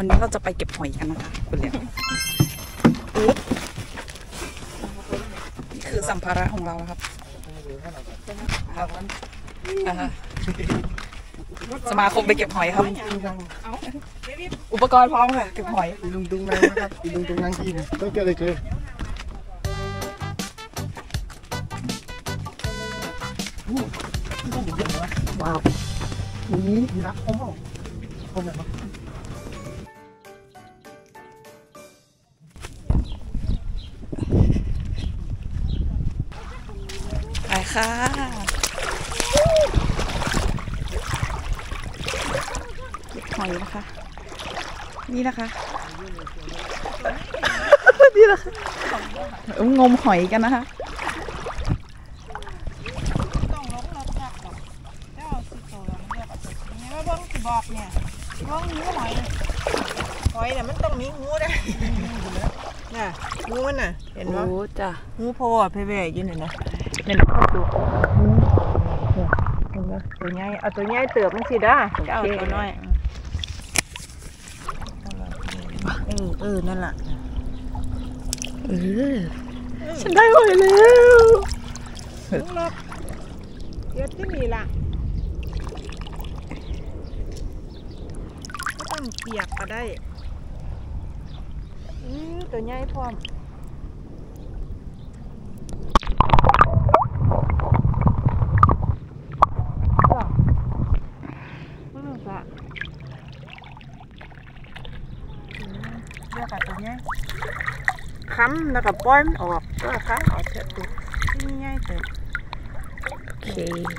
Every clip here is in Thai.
วันนี้เราจะไปเก็บหอยกันนะคะคุณเลี้ยงอุ๊บนี่คือสัมภาระของเรานะครับครับอ่าฮะสมาคมไปเก็บหอยครับ อุปกรณ์พร้อมค่ะ เก็บหอยอีลุงตุงนางนะครับอีลุงตุงนางกินต้องเกิดอะไรเกิดว้าวนี่มีรักผมอะผมแบบ ค่ะ เก็บหอยนะคะ นี่นะคะ นี่นะคะงมหอยกันนะคะต้องลงรถจักรหรอกเจ้าสิโตแล้วมันเรียกว่าตัวนี้ว่าเบิ้งสิบอกเนี่ยเบิ้งงูหอยหอยน่ะมันต้องมีงูได้น่ะงูมันน่ะ เห็นโอ้บ่จ้ะงูโพอะเพเวอยู่นี่นะ เนี่ยนะเข้าดูตัวใหญ่เอาตัวใหญ่เติบมันสิด้าจะเอาตัวน้อยเออเออนั่นล่ะเออฉันได้หอยแล้วลุงลบเดี๋ยวที่นี่ล่ะก็ต้องเปียกก็ได้อือตัวใหญ่พร้อม จ้ะไม่รู้จ้ะ เรียกกับตัวเนี้ยค้ำแล้วก็ปล่อยมันออกก็ค้ำออกเถอะตัวที่ง่ายเถอะโอเค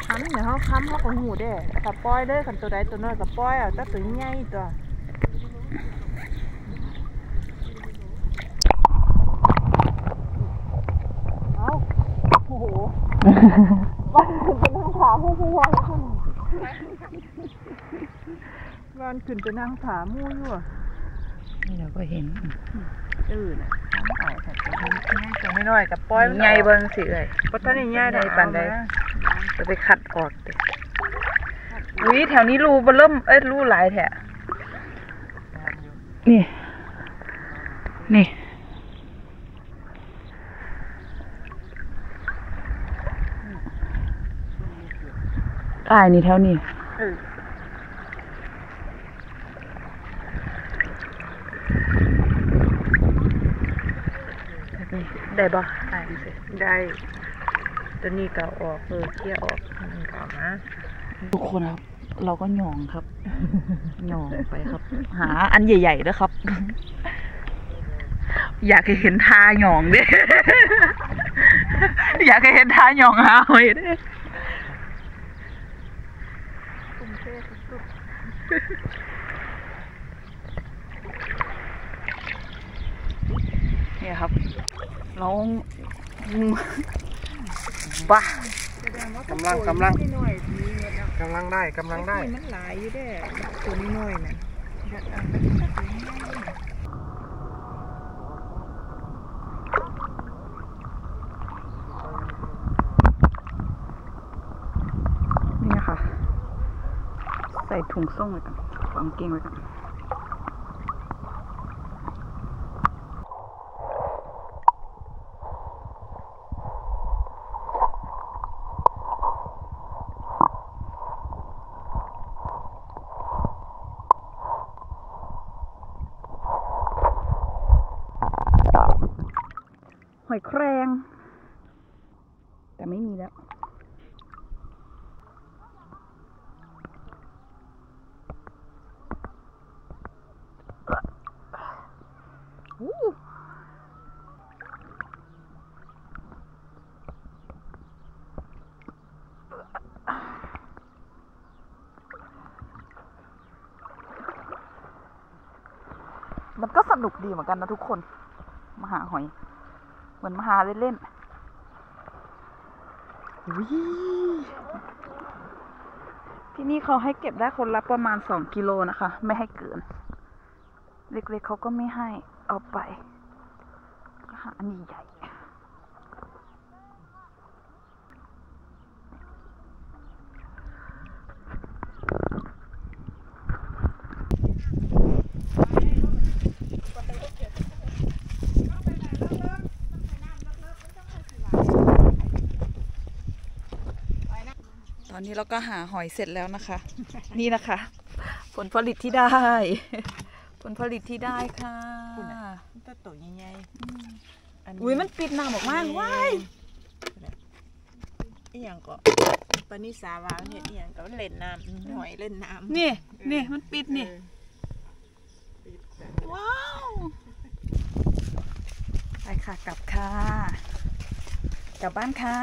ค้ำเดี๋ยวเขาค้ำเขาก็หูได้ถ้าปล่อยเด้อคันตัวใดตัวน้อยก็ปล่อยเอาแต่ตัวใหญ่ตัวเอาโอ้โหวันขึ้นไปนั่งขาผู้ผู้ว่าแล้วค่ะวันขึ้นไปนั่งขาหมู่อยู่อะ นี่เราก็เห็นเออน่ะค้ำเอาแต่ตัวใหญ่ตัวน้อยๆก็ปล่อยมันออกใหญ่เบิ้งสิเอ้ยบ่ทันได้ใหญ่ดอกใหญ่ปานใดเอามาจะไปขัดออกดิอุ้ยแถวนี้รูเบอเริ่มเอ้ยรูหลายแถะนี่ นี่อ่ายนี่แถวนี้ เออ ได้บ่อ่ายสิได้ตัวนี้ก็ออกเออเคลี่ยร์ออกมันก็เอามาทุกคนครับ เราก็หย่องครับ หย่องไปครับ หาอันใหญ่ๆด้วยครับ อยากให้เห็นทาหย่องเด้อยากให้เห็นทาหย่องหาหอยเด้ตุ้มเท่สุดเนี่ยครับ เราบ้าๆแสดงว่ากำลังกำลังนิดหน่อยมีเงินเอากำลังได้กำลังได้มันหลายอยู่เด้ตัวนี้น้อยน่ะเด็ดเอาไปตัดเลยนี่นะคะ ใส่ถุงส่งไว้กันวางเกงไว้กัน หอยแครง แต่ไม่มีแล้วมันก็สนุกดีเหมือนกันนะทุกคน มาหาหอย เหมือนมาหาเล่นๆอุ๊ยที่นี่เขาให้เก็บได้คนละประมาณสองกิโลนะคะ ไม่ให้เกิน เล็กๆเขาก็ไม่ให้เอาไปก็หาอันใหญ่ๆ ตอนนี้เราก็หาหอยเสร็จแล้วนะคะ นี่นะคะ ผลผลิตที่ได้ ผลผลิตที่ได้ค่ะมันตัวโตใหญ่ๆอันนี้อุ้ยมันปิดหน้าบอกมากว้ายอีหยังก็ปานิสาวางเนี่ยอีหยังก็เล่นน้ำหอยเล่นน้ำนี่นี่มันปิดนี่เออว้าวไปค่ะกลับค่ะกลับบ้านค่ะ